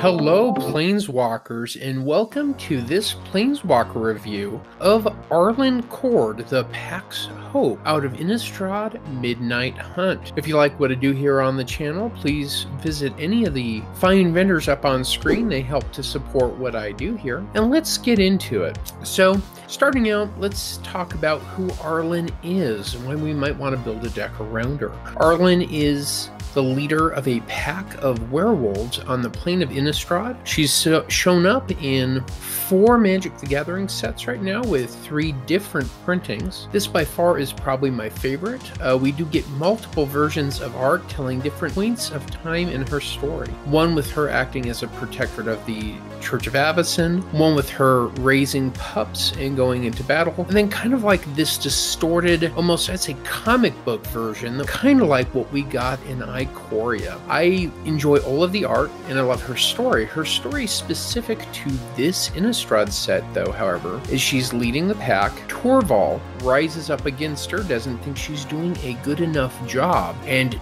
Hello, Planeswalkers, and welcome to this Planeswalker review of Arlinn Kord, the Pack's Hope, out of Innistrad Midnight Hunt. If you like what I do here on the channel, please visit any of the fine vendors up on screen. They help to support what I do here. And let's get into it. So, starting out, let's talk about who Arlinn is and why we might want to build a deck around her. Arlinn is the leader of a pack of werewolves on the plane of Innistrad. She's shown up in four Magic the Gathering sets right now with three different printings. This by far is probably my favorite. Uh, we do get multiple versions of art telling different points of time in her story. One with her acting as a protector of the Church of Avacyn, one with her raising pups and going into battle, and then kind of like this distorted, almost I'd say comic book version, kind of like what we got in Ikoria. I enjoy all of the art and I love her story. Her story specific to this Innistrad set, though, however, is she's leading the pack. Torval rises up against her, doesn't think she's doing a good enough job, and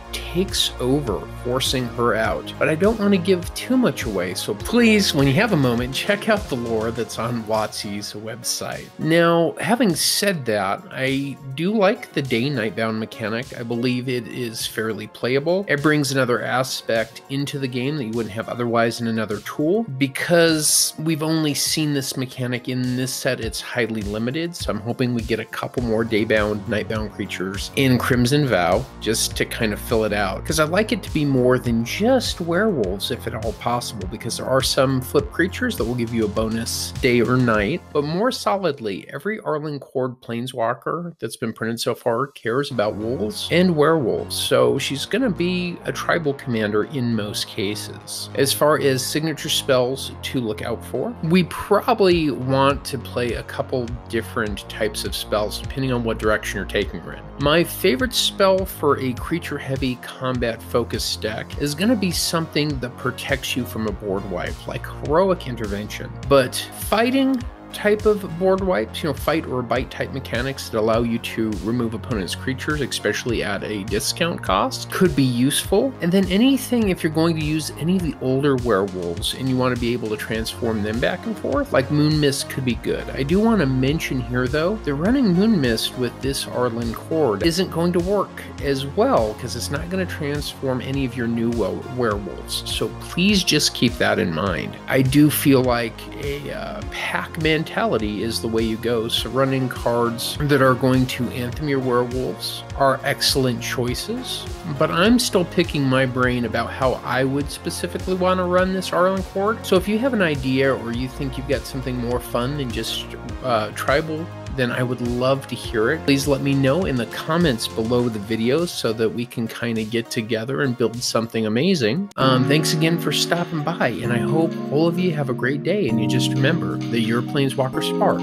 over, forcing her out. But I don't want to give too much away, so please, when you have a moment, check out the lore that's on WotC's website. Now, having said that, I do like the day Nightbound mechanic. I believe it is fairly playable. It brings another aspect into the game that you wouldn't have otherwise in another tool. Because we've only seen this mechanic in this set, it's highly limited, so I'm hoping we get a couple more daybound, nightbound creatures in Crimson Vow just to kind of fill it out. Because I'd like it to be more than just werewolves if at all possible, because there are some flip creatures that will give you a bonus day or night. But more solidly, every Arlinn Kord Planeswalker that's been printed so far cares about wolves and werewolves, so she's going to be a tribal commander in most cases. As far as signature spells to look out for, we probably want to play a couple different types of spells depending on what direction you're taking her in. My favorite spell for a creature heavy combat focused deck is going to be something that protects you from a board wipe, like Heroic Intervention. But fighting type of board wipes, you know, fight or bite type mechanics that allow you to remove opponent's creatures, especially at a discount cost, could be useful. And then anything, if you're going to use any of the older werewolves and you want to be able to transform them back and forth, like Moonmist could be good. I do want to mention here, though, the running Moonmist with this Arlinn Kord isn't going to work as well because it's not going to transform any of your new werewolves. So please just keep that in mind. I do feel like a uh, Pac-Man mentality is the way you go. So running cards that are going to anthem your werewolves are excellent choices. But I'm still picking my brain about how I would specifically want to run this Arlinn Kord. So if you have an idea or you think you've got something more fun than just uh, tribal then I would love to hear it. Please let me know in the comments below the videos so that we can kind of get together and build something amazing. Um, thanks again for stopping by, and I hope all of you have a great day. And you just remember that your Planeswalker Spark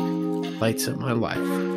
lights up my life.